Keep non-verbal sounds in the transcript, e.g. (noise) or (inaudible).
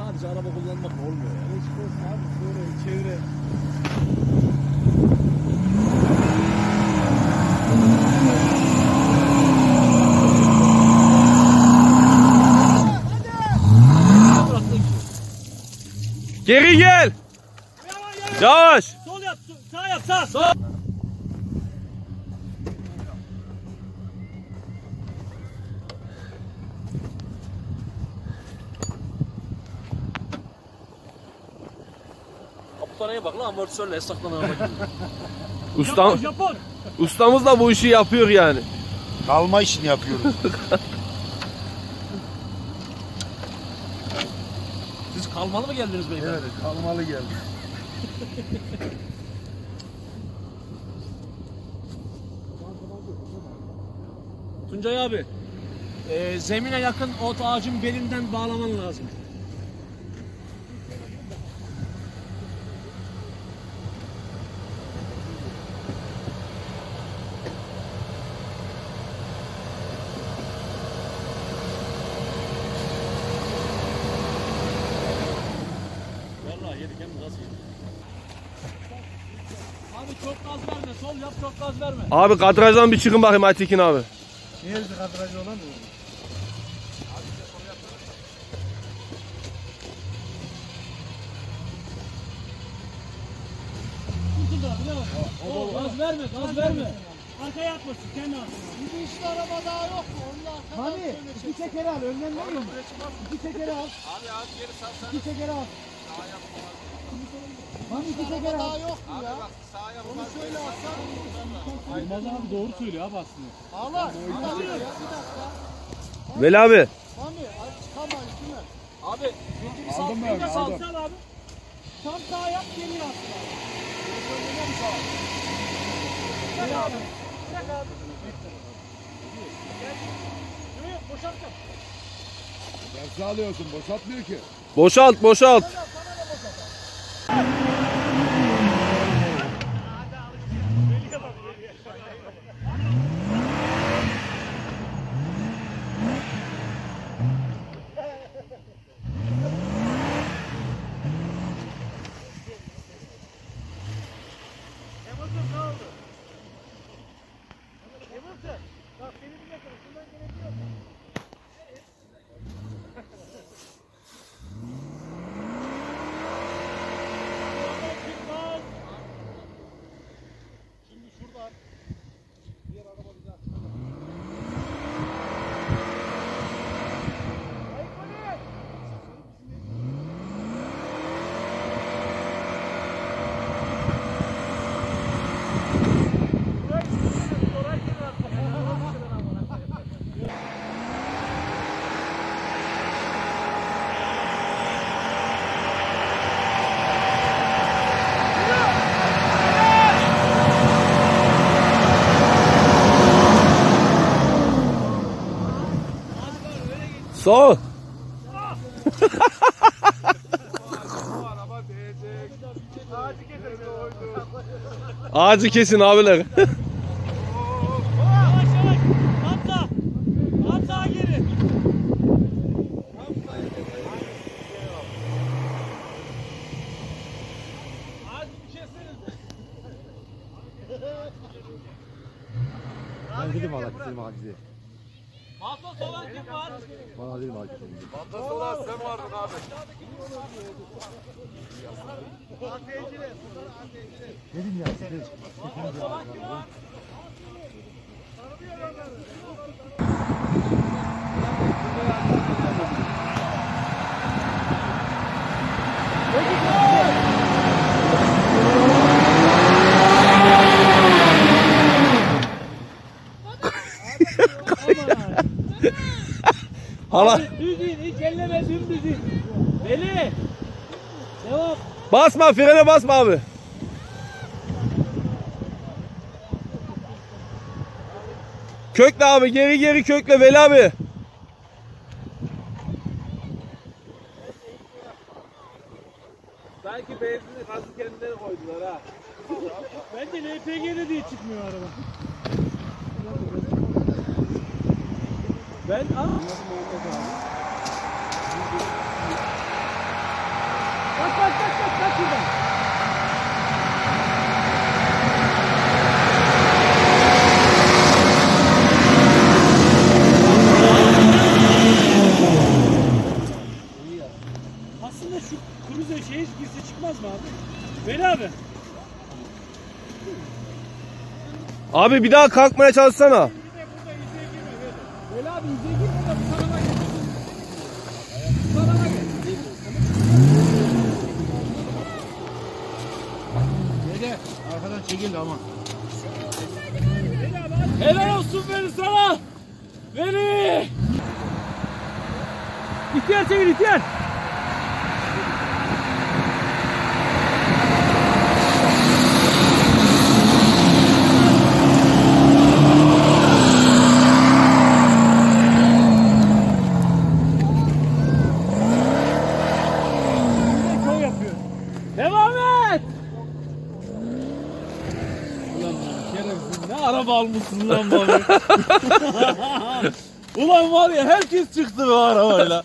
sadece araba kullanmakla olmuyor yani. İşte abi böyle çevre. Geri gel. Yavaş. Sol yap, sağ yap, sağ. Sağ. Kaptanaya bak lan amortisörle esnaklamaya bak. (laughs) Ustam, Japon. ustamız da bu işi yapıyor yani. Kalma işini yapıyoruz. (laughs) Siz kalmalı mı geldiniz beyefendi? evet kalmalı geldi. Tuncay abi, e, zemine yakın ot ağacın belinden bağlaman lazım. Çok gaz verme, sol yap çok gaz verme. Abi kadrajdan bir çıkın bakayım Aytekin abi. Nerede kadrajı olan mı? Gaz verme, gaz verme. Arkaya atmasın, kendi atsın. Bir işte araba daha yok mu? Onun arkadan Hani iki çekeri al ne mu? İki çekeri al. Abi abi geri salsana. İki çekeri al. İki çekeri daha yok mu ya? Onu şöyle atsan. Yılmaz abi doğru söylüyor abi aslında. Ağlar. Bir dakika ya, bir dakika. Veli abi. Mami ay çıkamayız değil mi? Abi bir sal, bir de sal. Sal abi. Tam sağ yap geri yap. Çek abi. Çek abi. Yürü, boşaltacağım. Dersi alıyorsun boşaltmıyor ki. Boşalt boşalt. Sol. Ağacı kesin abiler. Yavaş yavaş. Atla. Atla geri. Ağacı bir kesseniz. Ben dedim valla keselim ağacı. Mahmut olan kim var? Bana dedim ağacı. Dedim ya dedim. Hala Düz in, hiç elleme dümdüz in. Veli. Devam. basma frene basma abi. Kökle abi geri geri kökle Veli abi. Belki benzini gazı kendileri koydular ha. Bence LPG'de diye çıkmıyor araba. Ben kaç kaç kaç kaç şuradan. Aslında şu cruiser şeye girse çıkmaz mı abi? Veli abi. Abi bir daha kalkmaya çalışsana. Veli abi yüzeye girme de bu tarafa gel. Bu tarafa gel. Dede arkadan çekildi ama. Helal olsun Veli sana. Veli. İhtiyar çevir ihtiyar. Şov yapıyor. Devam et. Ulan şerefsiz ne araba almışsın lan bana. (laughs) Ulan var ya herkes çıktı bu arabayla.